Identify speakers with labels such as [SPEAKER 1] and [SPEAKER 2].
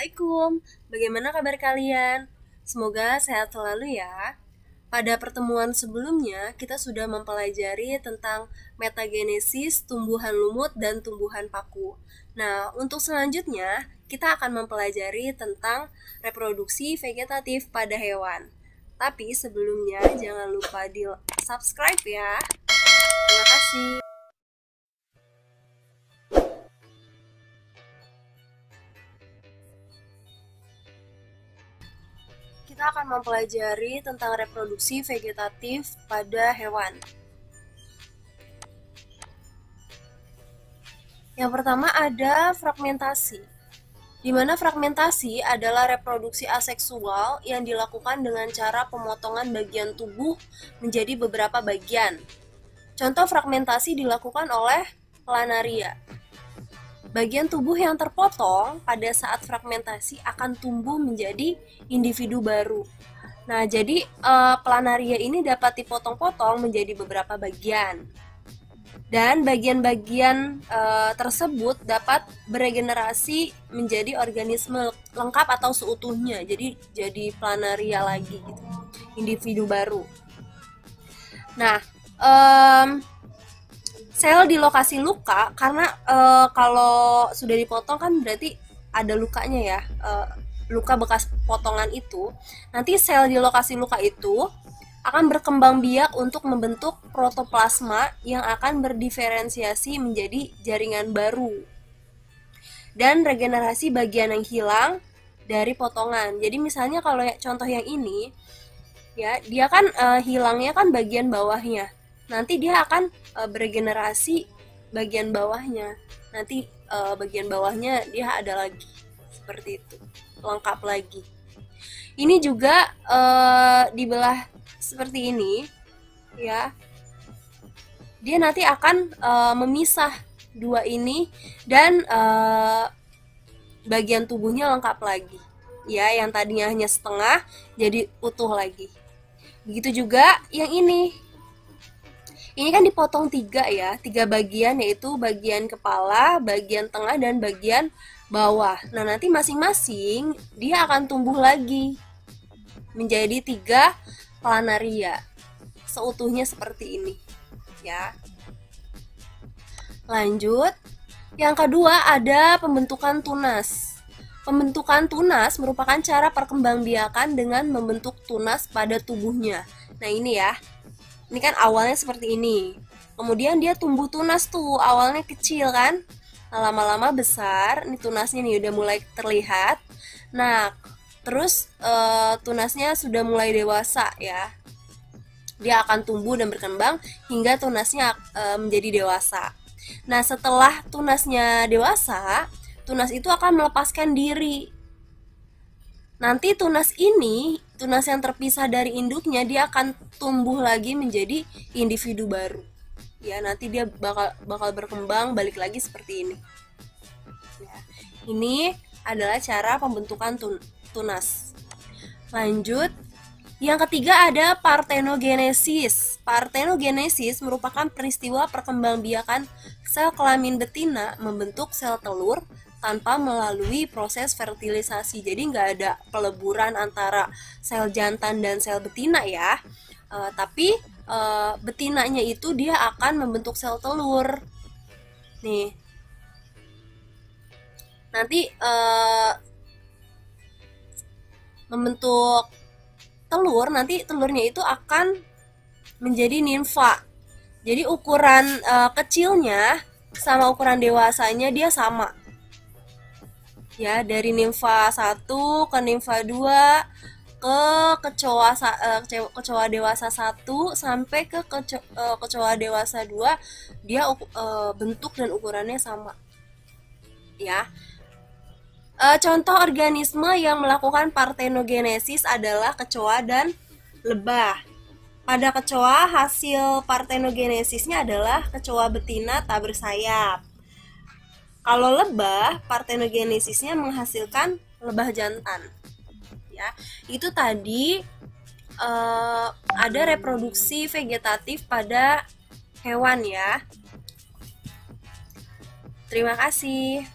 [SPEAKER 1] Assalamualaikum, bagaimana kabar kalian? Semoga sehat selalu ya. Pada pertemuan sebelumnya, kita sudah mempelajari tentang metagenesis tumbuhan lumut dan tumbuhan paku. Nah, untuk selanjutnya, kita akan mempelajari tentang reproduksi vegetatif pada hewan. Tapi sebelumnya, jangan lupa di subscribe ya. Terima kasih. Kita akan mempelajari tentang reproduksi vegetatif pada hewan. Yang pertama ada fragmentasi, di mana fragmentasi adalah reproduksi aseksual yang dilakukan dengan cara pemotongan bagian tubuh menjadi beberapa bagian. Contoh fragmentasi dilakukan oleh planaria. Bagian tubuh yang terpotong pada saat fragmentasi akan tumbuh menjadi individu baru. Nah, jadi uh, planaria ini dapat dipotong-potong menjadi beberapa bagian. Dan bagian-bagian uh, tersebut dapat beregenerasi menjadi organisme lengkap atau seutuhnya. Jadi jadi planaria lagi gitu. Individu baru. Nah, um, sel di lokasi luka karena uh, kalau sudah dipotong kan berarti ada lukanya ya uh, luka bekas potongan itu nanti sel di lokasi luka itu akan berkembang biak untuk membentuk protoplasma yang akan berdiferensiasi menjadi jaringan baru dan regenerasi bagian yang hilang dari potongan. Jadi misalnya kalau contoh yang ini ya dia kan uh, hilangnya kan bagian bawahnya nanti dia akan uh, beregenerasi bagian bawahnya. Nanti uh, bagian bawahnya dia ada lagi. Seperti itu. Lengkap lagi. Ini juga uh, dibelah seperti ini ya. Dia nanti akan uh, memisah dua ini dan uh, bagian tubuhnya lengkap lagi. Ya yang tadinya hanya setengah jadi utuh lagi. Begitu juga yang ini ini kan dipotong tiga ya, tiga bagian yaitu bagian kepala, bagian tengah, dan bagian bawah. Nah nanti masing-masing dia akan tumbuh lagi menjadi tiga planaria seutuhnya seperti ini ya. Lanjut, yang kedua ada pembentukan tunas. Pembentukan tunas merupakan cara perkembangbiakan dengan membentuk tunas pada tubuhnya. Nah ini ya, ini kan awalnya seperti ini. Kemudian dia tumbuh tunas tuh awalnya kecil kan. Nah, lama-lama besar ini tunasnya nih udah mulai terlihat. Nah terus uh, tunasnya sudah mulai dewasa ya. Dia akan tumbuh dan berkembang hingga tunasnya uh, menjadi dewasa. Nah setelah tunasnya dewasa tunas itu akan melepaskan diri nanti tunas ini tunas yang terpisah dari induknya dia akan tumbuh lagi menjadi individu baru. Ya nanti dia bakal bakal berkembang balik lagi seperti ini. Ya, ini adalah cara pembentukan tun tunas. Lanjut. Yang ketiga ada partenogenesis. Partenogenesis merupakan peristiwa perkembangbiakan sel kelamin betina membentuk sel telur tanpa melalui proses fertilisasi. Jadi nggak ada peleburan antara sel jantan dan sel betina ya. Uh, tapi uh, betinanya itu dia akan membentuk sel telur. Nih. Nanti uh, membentuk telur, nanti telurnya itu akan menjadi nimfa. Jadi ukuran uh, kecilnya sama ukuran dewasanya dia sama ya dari nimfa 1 ke nimfa 2 ke kecoa uh, kecoa dewasa 1 sampai ke kecoa, uh, kecoa dewasa 2 dia uh, bentuk dan ukurannya sama. Ya. Contoh organisme yang melakukan partenogenesis adalah kecoa dan lebah. Pada kecoa hasil partenogenesisnya adalah kecoa betina tak bersayap kalau lebah, partenogenesisnya menghasilkan lebah jantan. Ya, itu tadi uh, ada reproduksi vegetatif pada hewan ya. Terima kasih.